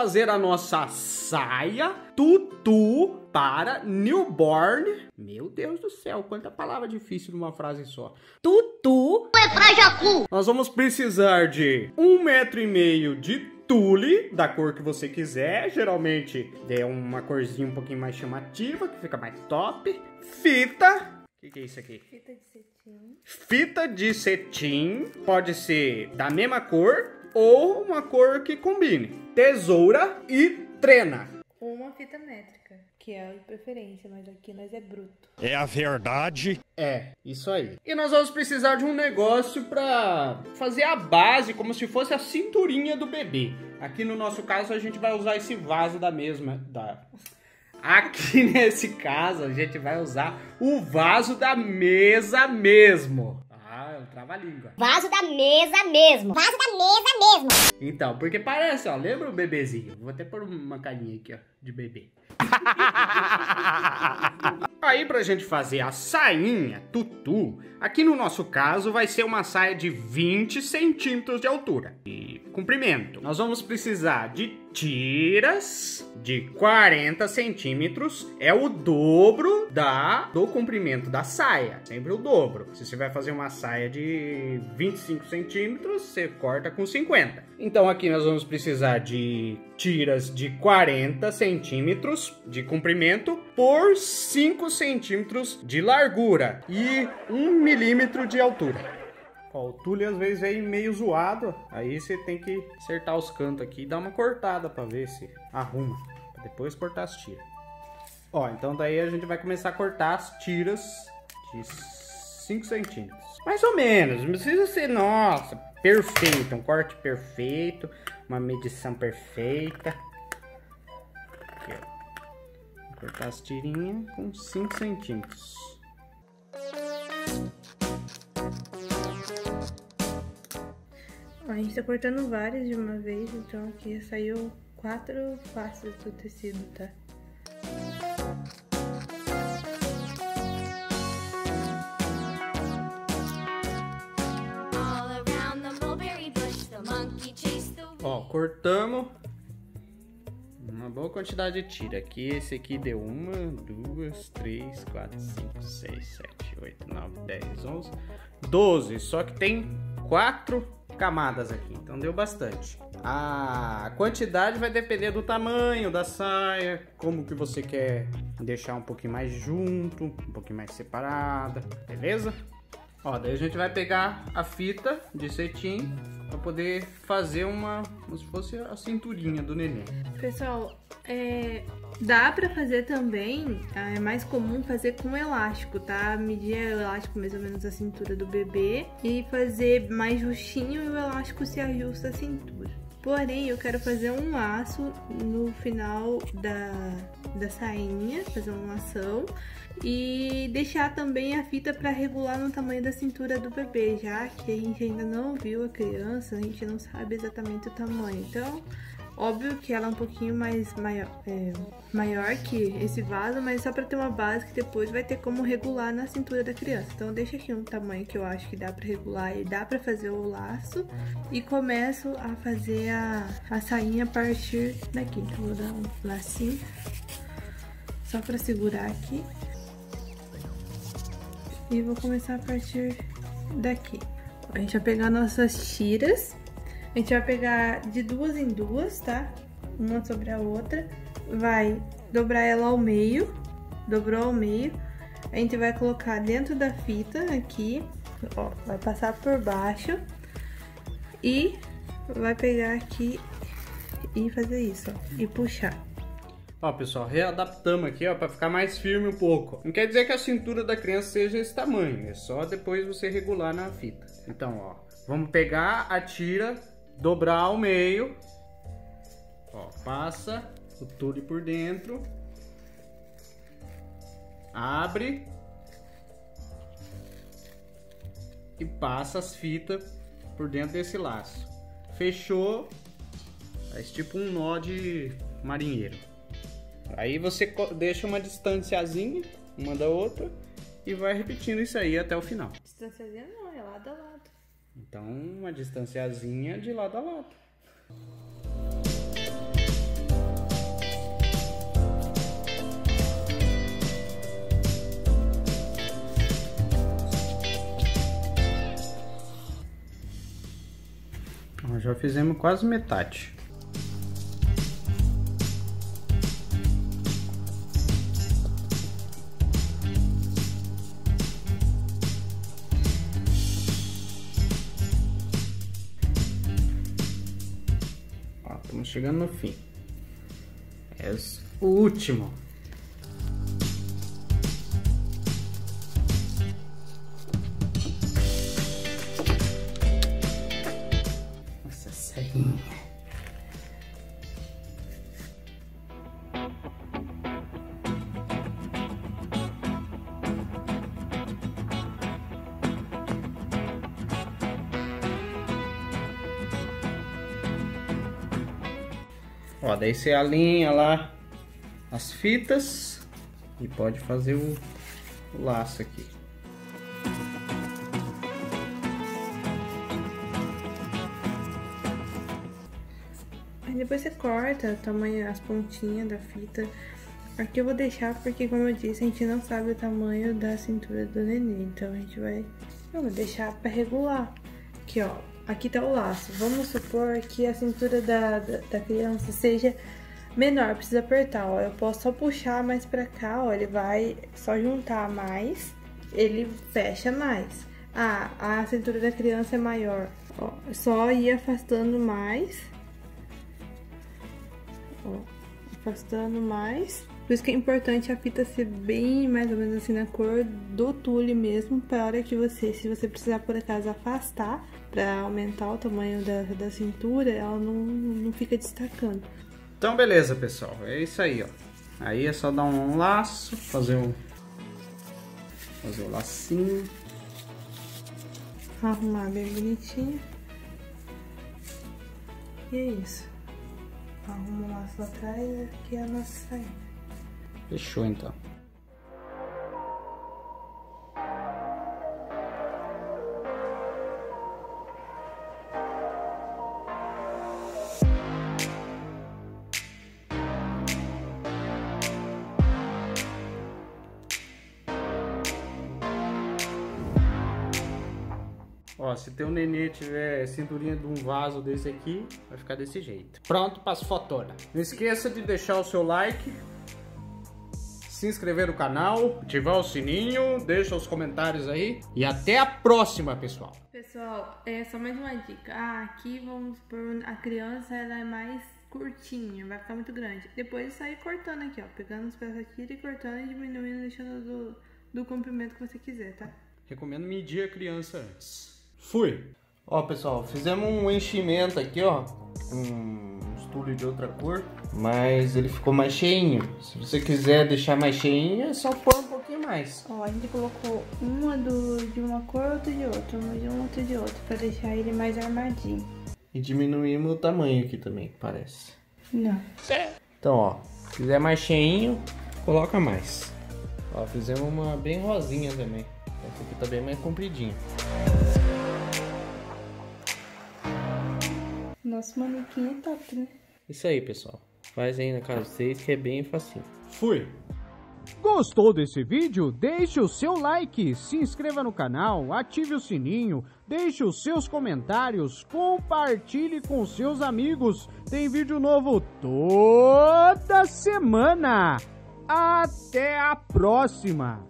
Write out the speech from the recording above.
fazer a nossa saia tutu para newborn. Meu Deus do céu, quanta palavra difícil numa frase só. Tutu é pra Jacu. Nós vamos precisar de um metro e meio de tule, da cor que você quiser. Geralmente é uma corzinha um pouquinho mais chamativa, que fica mais top. Fita. O que, que é isso aqui? Fita de cetim. Fita de cetim. Pode ser da mesma cor ou uma cor que combine. Tesoura e trena. Ou uma fita métrica, que é a preferência, mas aqui nós é bruto. É a verdade. É, isso aí. E nós vamos precisar de um negócio pra fazer a base, como se fosse a cinturinha do bebê. Aqui no nosso caso a gente vai usar esse vaso da mesma. Da... Aqui nesse caso a gente vai usar o vaso da mesa mesmo. Trava-língua. Vaso da mesa mesmo. Vaso da mesa mesmo. Então, porque parece, ó, lembra o bebezinho? Vou até pôr uma carinha aqui, ó, de bebê. Aí pra gente fazer a sainha tutu, aqui no nosso caso vai ser uma saia de 20 centímetros de altura e comprimento. Nós vamos precisar de tiras de 40 centímetros, é o dobro da do comprimento da saia, sempre o dobro. Se você vai fazer uma saia de 25 centímetros, você corta com 50. Então aqui nós vamos precisar de tiras de 40 centímetros de comprimento por 5 centímetros de largura e 1 milímetro de altura. Ó, o tule às vezes vem meio zoado, aí você tem que acertar os cantos aqui e dar uma cortada para ver se arruma, pra depois cortar as tiras. Ó, então daí a gente vai começar a cortar as tiras de 5 centímetros. Mais ou menos, não precisa ser, nossa, perfeito, um corte perfeito, uma medição perfeita. Aqui, ó. Vou cortar as tirinhas com 5 centímetros. Ó, a gente tá cortando várias de uma vez, então aqui saiu quatro faces do tecido, tá? All around uma boa quantidade de tira. Aqui, esse aqui deu uma, duas, três, quatro, cinco, seis, sete, oito, nove, dez, onze, doze. Só que tem quatro camadas aqui, então deu bastante. A quantidade vai depender do tamanho da saia, como que você quer deixar um pouquinho mais junto, um pouquinho mais separada, beleza? Ó, daí a gente vai pegar a fita de cetim para poder fazer uma, como se fosse a cinturinha do neném. Pessoal, é, dá pra fazer também, é mais comum fazer com elástico, tá? Medir o elástico mais ou menos a cintura do bebê e fazer mais justinho e o elástico se ajusta à cintura. Porém, eu quero fazer um laço no final da, da sainha, fazer uma lação e deixar também a fita para regular no tamanho da cintura do bebê, já que a gente ainda não viu a criança, a gente não sabe exatamente o tamanho. Então, óbvio que ela é um pouquinho mais maior, é, maior que esse vaso, mas só para ter uma base que depois vai ter como regular na cintura da criança. Então, deixa aqui um tamanho que eu acho que dá para regular e dá para fazer o laço e começo a fazer a, a sainha a partir daqui. Então, vou dar um lacinho só para segurar aqui. E vou começar a partir daqui. A gente vai pegar nossas tiras. A gente vai pegar de duas em duas, tá? Uma sobre a outra. Vai dobrar ela ao meio. Dobrou ao meio. A gente vai colocar dentro da fita aqui. Ó, vai passar por baixo. E vai pegar aqui e fazer isso, ó. E puxar. Ó, pessoal, readaptamos aqui, ó, para ficar mais firme um pouco. Não quer dizer que a cintura da criança seja esse tamanho, é só depois você regular na fita. Então, ó, vamos pegar a tira, dobrar ao meio. Ó, passa o tule por dentro. Abre. E passa as fitas por dentro desse laço. Fechou. Faz tipo um nó de marinheiro. Aí você deixa uma distanciazinha, uma da outra, e vai repetindo isso aí até o final. Distanciazinha não, é lado a lado. Então, uma distanciazinha de lado a lado. já fizemos quase metade. Chegando no fim. É o último. Ó, daí você alinha lá as fitas e pode fazer o, o laço aqui. Aí depois você corta o tamanho, as pontinhas da fita. Aqui eu vou deixar porque, como eu disse, a gente não sabe o tamanho da cintura do neném. Então a gente vai... Eu vou deixar pra regular. Aqui, ó. Aqui tá o laço. Vamos supor que a cintura da, da, da criança seja menor. Precisa apertar, ó. Eu posso só puxar mais pra cá, ó. Ele vai só juntar mais. Ele fecha mais. Ah, a cintura da criança é maior. Ó, só ir afastando mais. Ó, afastando mais. Por isso que é importante a fita ser bem mais ou menos assim na cor do tule mesmo, para hora que você, se você precisar por acaso afastar para aumentar o tamanho da, da cintura, ela não, não fica destacando. Então beleza, pessoal. É isso aí, ó. Aí é só dar um laço, fazer um fazer o lacinho. Arrumar bem bonitinho. E é isso. Arruma o laço lá atrás, aqui é a nossa saída. Fechou então. Ó, se teu nenê tiver cinturinha de um vaso desse aqui, vai ficar desse jeito. Pronto para as fotonas. Não esqueça de deixar o seu like, se inscrever no canal, ativar o sininho, deixa os comentários aí. E até a próxima, pessoal. Pessoal, é só mais uma dica. Ah, aqui vamos por a criança ela é mais curtinha, vai ficar muito grande. Depois sair cortando aqui, ó, pegando os peças aqui e cortando e diminuindo, deixando do, do comprimento que você quiser, tá? Recomendo medir a criança antes. Fui. Ó, pessoal, fizemos um enchimento aqui, ó. Um estúdio de outra cor. Mas ele ficou mais cheinho. Se você quiser deixar mais cheinho, é só pôr um pouquinho mais. Ó, a gente colocou uma do, de uma cor, outra de outra, uma de uma, outra de outra, pra deixar ele mais armadinho. E diminuímos o tamanho aqui também, parece. Não. Então, ó, se quiser mais cheinho, coloca mais. Ó, fizemos uma bem rosinha também. Essa aqui tá bem mais compridinha. Nosso manequim é top, né? Isso aí, pessoal. Faz aí na casa de vocês que é bem facinho. Fui. Gostou desse vídeo? Deixe o seu like, se inscreva no canal, ative o sininho, deixe os seus comentários, compartilhe com seus amigos. Tem vídeo novo toda semana. Até a próxima!